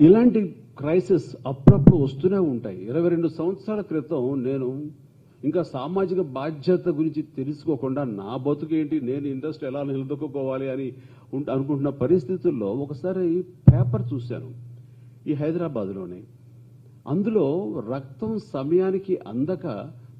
ఇలాంటి క్రైసిస్ అప్పుడప్పుడు వస్తూనే ఉంటాయి. ఇరవై రెండు సంవత్సరాల క్రితం నేను ఇంకా సామాజిక బాధ్యత గురించి తెలుసుకోకుండా నా బతుకేంటి నేను ఇండస్ట్రీ ఎలా నిలదొక్కుకోవాలి అని అనుకుంటున్న పరిస్థితుల్లో ఒకసారి పేపర్ చూశాను. ఈ హైదరాబాద్లోనే. అందులో రక్తం సమయానికి అందక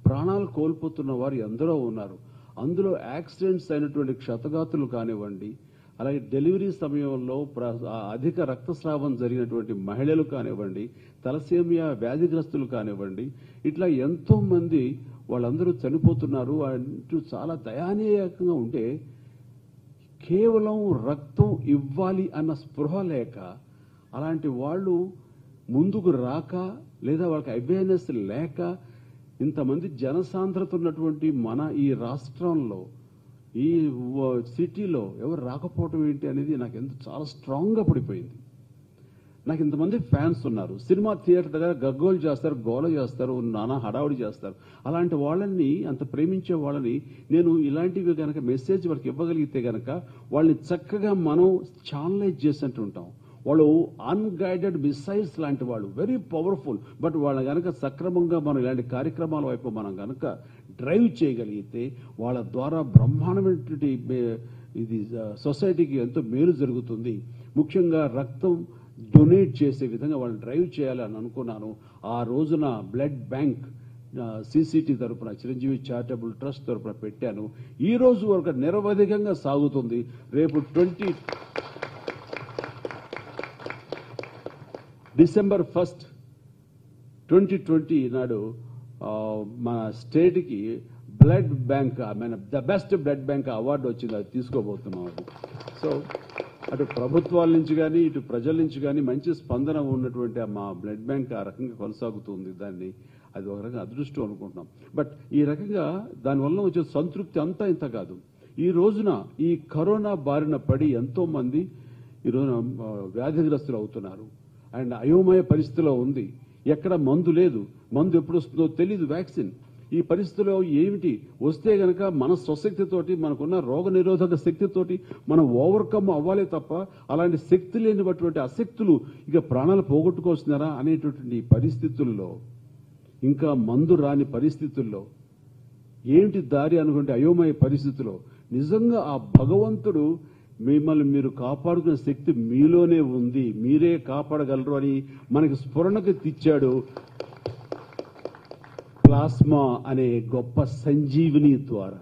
ప్రాణాలు కోల్పోతున్న వారు ఎందరో ఉన్నారు. అందులో యాక్సిడెంట్స్ అయినటువంటి క్షతగాతులు కానివ్వండి అలాగే డెలివరీ సమయంలో ప్ర- ఆ అధిక రక్తస్రావం జరిగినటువంటి మహిళలు కానివ్వండి తలసేమియా వ్యాధిగ్రస్తులు కానివ్వండి ఇట్లా ఎంతో మంది వాళ్ళందరూ చనిపోతున్నారు. అంటూ చాలా దయానీయకంగా ఉంటే కేవలం రక్తం ఇవ్వాలి అన్న స్పృహ లేక అలాంటి వాళ్ళు ముందుకు రాక లేదా వాళ్ళకి అవేర్నెస్ లేక ఇంతమంది జనసాంద్రత ఉన్నటువంటి మన ఈ రాష్ట్రంలో ఈ సిటీలో ఎవరు రాకపోవటం ఏంటి అనేది నాకు ఎంత చాలా స్ట్రాంగ్గా పడిపోయింది. నాకు ఇంతమంది ఫ్యాన్స్ ఉన్నారు. సినిమా థియేటర్ దగ్గర గగ్గోలు చేస్తారు గోల చేస్తారు నానా హడావుడి చేస్తారు. అలాంటి వాళ్ళని అంత ప్రేమించే వాళ్ళని నేను ఇలాంటివి కనుక మెసేజ్ వాళ్ళకి ఇవ్వగలిగితే కనుక వాళ్ళని చక్కగా మనం ఛానలైజ్ చేసినట్టు ఉంటాం. వాళ్ళు అన్గైడెడ్ మిసైల్స్ లాంటి వాళ్ళు వెరీ పవర్ఫుల్. బట్ వాళ్ళని కనుక సక్రమంగా మనం ఇలాంటి కార్యక్రమాల వైపు మనం కనుక డ్రైవ్ చేయగలిగితే వాళ్ళ ద్వారా బ్రహ్మాండమైనటువంటి ఇది సొసైటీకి ఎంతో మేలు జరుగుతుంది. ముఖ్యంగా రక్తం డొనేట్ చేసే విధంగా వాళ్ళని డ్రైవ్ చేయాలని అనుకున్నాను. ఆ రోజున బ్లడ్ బ్యాంక్ సిసిటి తరపున చిరంజీవి చారిటబుల్ ట్రస్ట్ తరపున పెట్టాను. ఈ రోజు వరకు నిరవధికంగా సాగుతుంది. రేపు twenty December first twenty twenty నాడు మన స్టేట్కి బ్లడ్ బ్యాంక్ మన the best blood bank award వచ్చింది అది తీసుకోబోతున్నాం అది. సో అటు ప్రభుత్వాల నుంచి కానీ ఇటు ప్రజల నుంచి కానీ మంచి స్పందన ఉన్నటువంటి మా బ్లడ్ బ్యాంక్ ఆ రకంగా కొనసాగుతుంది దాన్ని. అది ఒక రకంగా అదృష్టం అనుకుంటున్నాం. బట్ ఈ రకంగా దానివల్ల వచ్చే సంతృప్తి అంతా ఇంత కాదు. ఈ రోజున ఈ కరోనా బారిన పడి ఎంతో మంది ఈ వ్యాధిగ్రస్తులు అవుతున్నారు. అండ్ అయోమయ పరిస్థితిలో ఉంది. ఎక్కడ మందు లేదు. మందు ఎప్పుడు వస్తుందో తెలియదు వ్యాక్సిన్. ఈ పరిస్థితిలో ఏమిటి? వస్తే గనక మన స్వశక్తితోటి మనకున్న రోగ నిరోధక శక్తితోటి మనం ఓవర్కమ్ అవ్వాలి తప్ప అలాంటి శక్తి లేనిటువంటి అశక్తులు ఇక ప్రాణాలు పోగొట్టుకొస్తున్నారా అనేటటువంటి పరిస్థితుల్లో ఇంకా మందు రాని పరిస్థితుల్లో ఏమిటి దారి అనుకుంటే అయోమయ పరిస్థితిలో నిజంగా ఆ భగవంతుడు మిమ్మల్ని మీరు కాపాడుకునే శక్తి మీలోనే ఉంది. మీరే కాపాడగలరు అని మనకి స్ఫురణకు తెచ్చాడు ప్లాస్మా అనే గొప్ప సంజీవిని ద్వారా.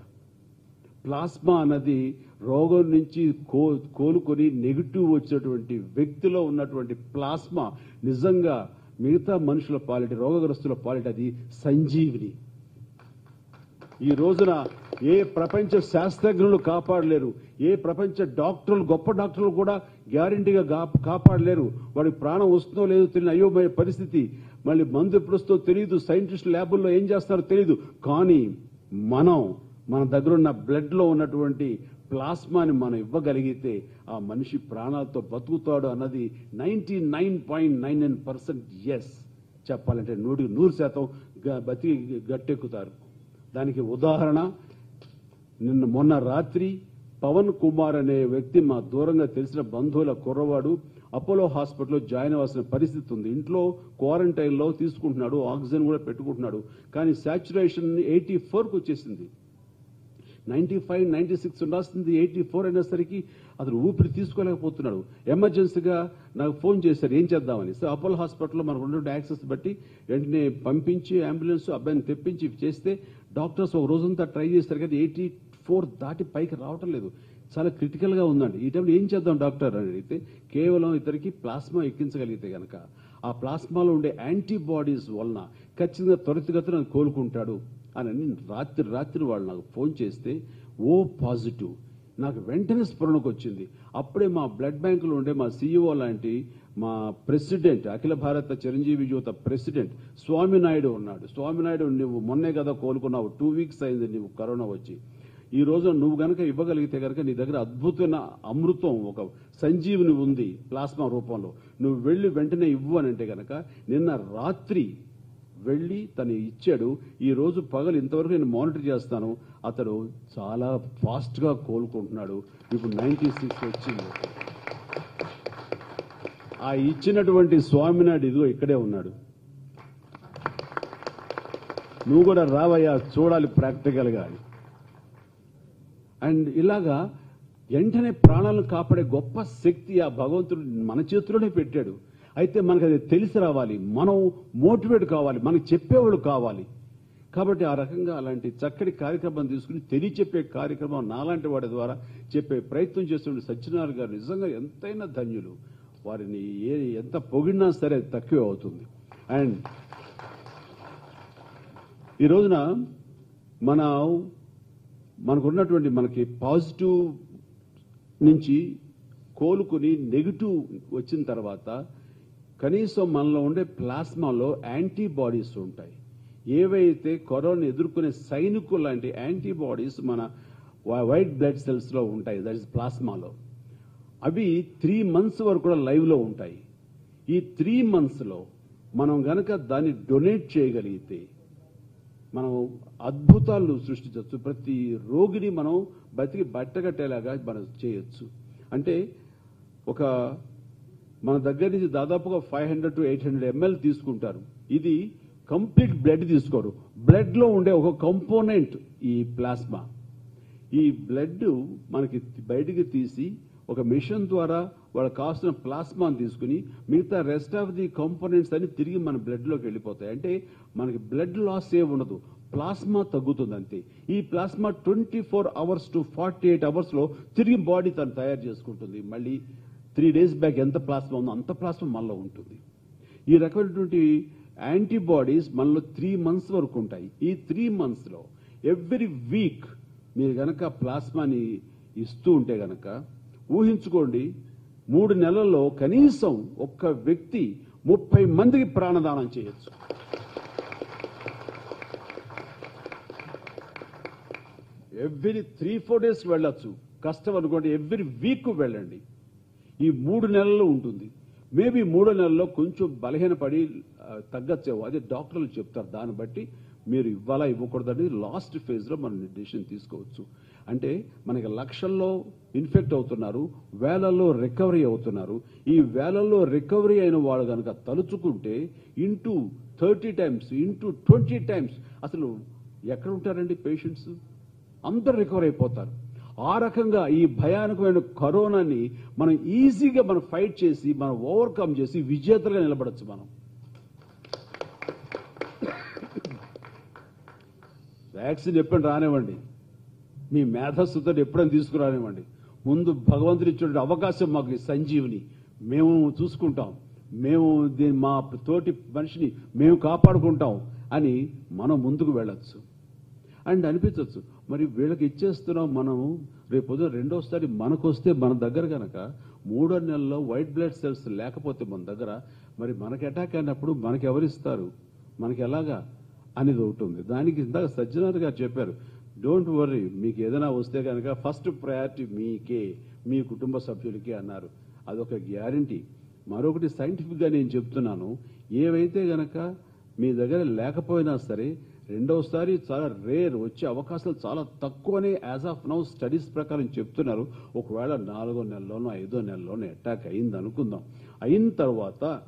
ప్లాస్మా అన్నది రోగం నుంచి కో కోలుకొని నెగిటివ్ వచ్చినటువంటి వ్యక్తిలో ఉన్నటువంటి ప్లాస్మా. నిజంగా మిగతా మనుషుల పాలిటి రోగగ్రస్తుల పాలిటి అది సంజీవిని. ఈ రోజున ఏ ప్రపంచ శాస్త్రజ్ఞులు కాపాడలేరు ఏ ప్రపంచ డాక్టర్లు గొప్ప డాక్టర్లు కూడా గ్యారంటీగా కాపాడలేరు. వాడికి ప్రాణం వస్తుందో లేదో తెలియని అయోమయ పరిస్థితి. మళ్ళీ మందు ఎప్పుడు వస్తుందో తెలియదు. సైంటిస్ట్ ల్యాబుల్లో ఏం చేస్తారో తెలియదు. కానీ మనం మన దగ్గర ఉన్న బ్లడ్లో ఉన్నటువంటి ప్లాస్మాని మనం ఇవ్వగలిగితే ఆ మనిషి ప్రాణాలతో బతుకుతాడు అన్నది ninety nine point nine nine percent yes చెప్పాలంటే నూటికి నూరు శాతం గ- బతికి గట్టెక్కుతారు. దానికి ఉదాహరణ నిన్న మొన్న రాత్రి పవన్ కుమార్ అనే వ్యక్తి మా దూరంగా తెలిసిన బంధువుల కుర్రవాడు అపోలో హాస్పిటల్లో జాయిన్ అవ్వాల్సిన పరిస్థితి ఉంది. ఇంట్లో క్వారంటైన్లో తీసుకుంటున్నాడు ఆక్సిజన్ కూడా పెట్టుకుంటున్నాడు. కానీ సాచురేషన్ ఎయిటీ ఫోర్కి వచ్చేసింది. నైన్టీ ఫైవ్ నైన్టీ సిక్స్ ఉండాల్సింది ఎయిటీ ఫోర్ అయినసరికి అతను ఊపిరి తీసుకోలేకపోతున్నాడు. ఎమర్జెన్సీగా నాకు ఫోన్ చేశారు ఏం చేద్దామని. సో అపోలో హాస్పిటల్లో మనకు ఉన్నటువంటి యాక్సెస్ బట్టి వెంటనే పంపించి అంబులెన్స్ అబ్బాయిని తెప్పించి చేస్తే డాక్టర్స్ ఒక రోజంతా ట్రై చేస్తారు కానీ ఎయిటీ ఫోర్ దాటి పైకి రావటం లేదు. చాలా క్రిటికల్గా ఉందండి. ఈ టైంలో ఏం చేద్దాం డాక్టర్ అని అడిగితే కేవలం ఇతనికి ప్లాస్మా ఎక్కించగలిగితే గనక. ఆ ప్లాస్మాలో ఉండే యాంటీబాడీస్ వలన ఖచ్చితంగా త్వరితగతిన కోలుకుంటాడు. అని రాత్రి రాత్రి వాళ్ళు నాకు ఫోన్ చేస్తే ఓ పాజిటివ్ నాకు వెంటనే స్ఫురణకు వచ్చింది. అప్పుడే మా బ్లడ్ బ్యాంకులో ఉండే మా సీఈఓ లాంటి మా ప్రెసిడెంట్ అఖిల భారత చిరంజీవి యువత ప్రెసిడెంట్ స్వామినాయుడు ఉన్నాడు. స్వామినాయుడు నువ్వు మొన్నే కదా కోలుకున్నావు టూ వీక్స్ అయింది నువ్వు కరోనా వచ్చి. ఈ రోజు నువ్వు గనక ఇవ్వగలిగితే గనక నీ దగ్గర అద్భుతమైన అమృతం ఒక సంజీవుని ఉంది ప్లాస్మా రూపంలో. నువ్వు వెళ్ళి వెంటనే ఇవ్వు అని అంటే గనక నిన్న రాత్రి వెళ్ళి తను ఇచ్చాడు ఈ రోజు పగలు ఇంతవరకు నేను మానిటర్ చేస్తాను అతడు చాలా ఫాస్ట్గా కోలుకుంటున్నాడు. ఇప్పుడు నైన్టీ సిక్స్ వచ్చింది. ఆ ఇచ్చినటువంటి స్వామినాడు ఇదిగో ఇక్కడే ఉన్నాడు. నువ్వు కూడా రావయ్యా చూడాలి ప్రాక్టికల్గా అండ్ ఇలాగా వెంటనే ప్రాణాలను కాపాడే గొప్ప శక్తి ఆ భగవంతుడు మన చేతిలోనే పెట్టాడు. అయితే మనకు అది తెలిసి రావాలి. మనం మోటివేట్ కావాలి. మనకు చెప్పేవాళ్ళు కావాలి. కాబట్టి ఆ రకంగా అలాంటి చక్కటి కార్యక్రమం తీసుకుని తెలియచెప్పే కార్యక్రమం నాలాంటి వాడి ద్వారా చెప్పే ప్రయత్నం చేస్తున్న సత్యనారాయణ గారు నిజంగా ఎంతైనా ధన్యులు. వారిని ఏ ఎంత పొగిడినా సరే తక్కువే అవుతుంది. అండ్ ఈ రోజున మన మనకున్నటువంటి మనకి పాజిటివ్ నుంచి కోలుకుని నెగిటివ్ వచ్చిన తర్వాత కనీసం మనలో ఉండే ప్లాస్మాలో యాంటీబాడీస్ ఉంటాయి. ఏవైతే కరోనా ఎదుర్కొనే సైనికులు లాంటి యాంటీబాడీస్ మన వైట్ బ్లడ్ సెల్స్లో ఉంటాయి దట్ ఇస్ ప్లాస్మాలో. అవి త్రీ మంత్స్ వరకు కూడా లైవ్లో ఉంటాయి. ఈ త్రీ మంత్స్లో మనం గనక దాన్ని డొనేట్ చేయగలిగితే మనం అద్భుతాలు సృష్టించవచ్చు. ప్రతి రోగిని మనం బతికి బట్టగట్టేలాగా మనం చేయొచ్చు. అంటే ఒక మన దగ్గర నుంచి దాదాపుగా five hundred to eight hundred ML తీసుకుంటారు. ఇది కంప్లీట్ బ్లడ్ తీసుకోరు. బ్లడ్లో ఉండే ఒక కంపోనెంట్ ఈ ప్లాస్మా. ఈ బ్లడ్ మనకి బయటికి తీసి ఒక మిషన్ ద్వారా వాళ్ళకి కావాల్సిన ప్లాస్మాను తీసుకుని మిగతా రెస్ట్ ఆఫ్ ది కాంపోనెంట్స్ అన్ని తిరిగి మన బ్లడ్లోకి వెళ్ళిపోతాయి. అంటే మనకి బ్లడ్ లాస్ ఏ ఉండదు. ప్లాస్మా తగ్గుతుంది అంతే ఈ plasma twenty four hours to forty eight అవర్స్లో తిరిగి బాడీ తను తయారు చేసుకుంటుంది. మళ్ళీ త్రీ డేస్ బ్యాక్ ఎంత ప్లాస్మా ఉందో అంత ప్లాస్మా మనలో ఉంటుంది. ఈ రకమైనటువంటి యాంటీబాడీస్ మనలో త్రీ మంత్స్ వరకు ఉంటాయి. ఈ త్రీ మంత్స్లో ఎవ్రీ వీక్ మీరు గనక ప్లాస్మాని ఇస్తూ ఉంటే గనక ఊహించుకోండి మూడు నెలల్లో కనీసం ఒక్క వ్యక్తి ముప్పై మందికి ప్రాణదానం చేయొచ్చు. ఎవ్రీ త్రీ ఫోర్ డేస్ వెళ్ళొచ్చు. కష్టం అనుకోండి ఎవ్రీ వీక్ వెళ్ళండి. ఈ మూడు నెలల్లో ఉంటుంది. మేబీ మూడో నెలల్లో కొంచెం బలహీనపడి తగ్గచ్చేవో. అదే డాక్టర్లు చెప్తారు దాన్ని బట్టి మీరు ఇవ్వాలా ఇవ్వకూడదని లాస్ట్ ఫేజ్లో మనం డెసిషన్ తీసుకోవచ్చు. అంటే మనకి లక్షల్లో ఇన్ఫెక్ట్ అవుతున్నారు వేలల్లో రికవరీ అవుతున్నారు. ఈ వేలల్లో రికవరీ అయిన వాళ్ళు కనుక తలుచుకుంటే into thirty times into twenty times అసలు ఎక్కడ ఉంటారండి పేషెంట్స్? అందరు రికవర్ అయిపోతారు. ఆ రకంగా ఈ భయానకమైన కరోనాని మనం ఈజీగా మనం ఫైట్ చేసి మనం ఓవర్కమ్ చేసి విజేతలుగా నిలబడచ్చు మనం. వ్యాక్సిన్ ఎప్పుడు రానివ్వండి. మీ మేధస్సుతో ఎప్పుడైనా తీసుకురానివ్వండి. ముందు భగవంతుడు ఇచ్చిన అవకాశం మాకు ఈ సంజీవిని. మేము చూసుకుంటాం. మేము దీని మా తోటి మనిషిని మేము కాపాడుకుంటాం అని మనం ముందుకు వెళ్ళచ్చు. అండ్ అనిపించవచ్చు మరి వీళ్ళకి ఇచ్చేస్తున్నాం మనము. రేపు పొద్దున రెండోసారి మనకు వస్తే మన దగ్గర కనుక మూడో నెలల్లో వైట్ బ్లడ్ సెల్స్ లేకపోతే మన దగ్గర మరి మనకి అటాక్ అయినప్పుడు మనకి ఎవరిస్తారు మనకి ఎలాగా అనేది ఒకటి ఉంది. దానికి ఇందాక సజ్జనార్ గారు చెప్పారు డోంట్ వర్రీ మీకు ఏదైనా వస్తే కనుక ఫస్ట్ ప్రయారిటీ మీకే మీ కుటుంబ సభ్యులకి అన్నారు. అదొక గ్యారంటీ మరొకటి సైంటిఫిక్గా నేను చెప్తున్నాను ఏవైతే గనక మీ దగ్గర లేకపోయినా సరే రెండవసారి చాలా రేర్ వచ్చే అవకాశాలు చాలా తక్కువనే యాజ్ ఆఫ్ నౌ స్టడీస్ ప్రకారం చెప్తున్నారు. ఒకవేళ నాలుగో నెలలోనో ఐదో నెలలోనో అటాక్ అయింది అనుకుందాం అయిన తర్వాత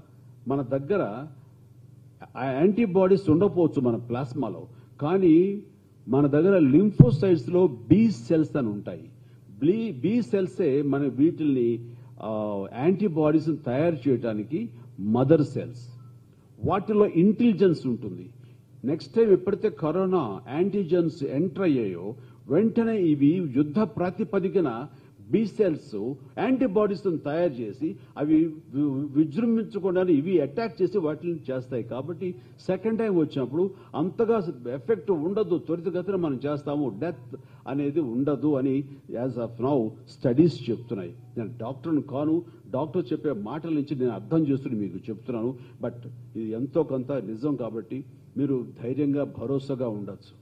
మన దగ్గర ఆ యాంటీబాడీస్ ఉండకపోవచ్చు మన ప్లాస్మాలో. కానీ మన దగ్గర లింఫోసైట్స్లో సెల్స్ అని ఉంటాయి. బ్లీ బీ సెల్సే మన వీటిల్ని యాంటీబాడీస్ తయారు చేయడానికి మదర్ సెల్స్ వాటిలో ఇంటెలిజెన్స్ ఉంటుంది. నెక్స్ట్ టైం ఎప్పుడైతే కరోనా యాంటీజెన్స్ ఎంటర్ అయ్యాయో వెంటనే ఇవి యుద్ధ ప్రాతిపదికన బి సెల్స్ యాంటీబాడీస్ తయారు చేసి అవి విజృంభించకుండా ఇవి అటాక్ చేసి వాటిని చేస్తాయి. కాబట్టి సెకండ్ టైం వచ్చినప్పుడు అంతగా ఎఫెక్ట్ ఉండదు త్వరితగతిన మనం చేస్తాము. డెత్ అనేది ఉండదు అని యాజ్ ఆఫ్ నౌ స్టడీస్ చెప్తున్నాయి. నేను డాక్టర్ని కాను డాక్టర్ చెప్పే మాటల నుంచి నేను అర్థం చేస్తుని మీకు చెప్తున్నాను. బట్ ఇది ఎంతో కొంత నిజం కాబట్టి మీరు ధైర్యంగా భరోసాగా ఉండొచ్చు.